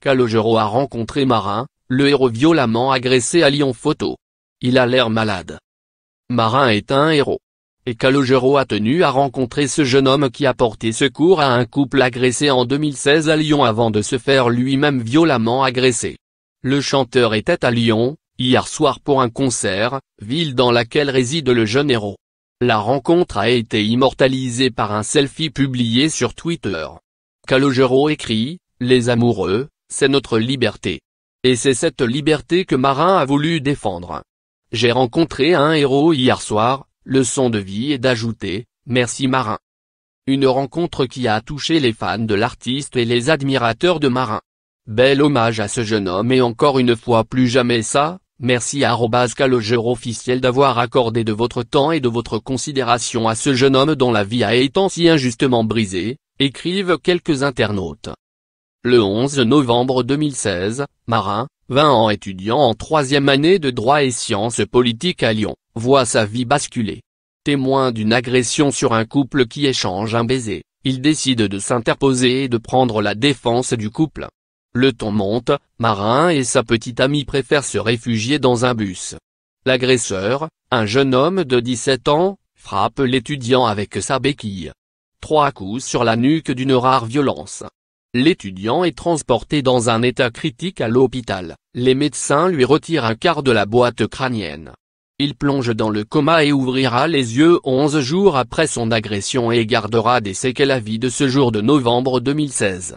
Calogero a rencontré Marin, le héros violemment agressé à Lyon photo. Il a l'air malade. Marin est un héros. Et Calogero a tenu à rencontrer ce jeune homme qui a porté secours à un couple agressé en 2016 à Lyon avant de se faire lui-même violemment agresser. Le chanteur était à Lyon, hier soir pour un concert, ville dans laquelle réside le jeune héros. La rencontre a été immortalisée par un selfie publié sur Twitter. Calogero écrit, Les amoureux, c'est notre liberté. Et c'est cette liberté que Marin a voulu défendre. J'ai rencontré un héros hier soir, leçon de vie et d'ajouter, merci Marin. Une rencontre qui a touché les fans de l'artiste et les admirateurs de Marin. Bel hommage à ce jeune homme et encore une fois plus jamais ça, merci à Calogero officiel d'avoir accordé de votre temps et de votre considération à ce jeune homme dont la vie a été si injustement brisée, écrivent quelques internautes. Le 11 novembre 2016, Marin, 20 ans étudiant en troisième année de droit et sciences politiques à Lyon, voit sa vie basculer. Témoin d'une agression sur un couple qui échange un baiser, il décide de s'interposer et de prendre la défense du couple. Le ton monte, Marin et sa petite amie préfèrent se réfugier dans un bus. L'agresseur, un jeune homme de 17 ans, frappe l'étudiant avec sa béquille. Trois coups sur la nuque d'une rare violence. L'étudiant est transporté dans un état critique à l'hôpital, les médecins lui retirent un quart de la boîte crânienne. Il plonge dans le coma et ouvrira les yeux 11 jours après son agression et gardera des séquelles à vie de ce jour de novembre 2016.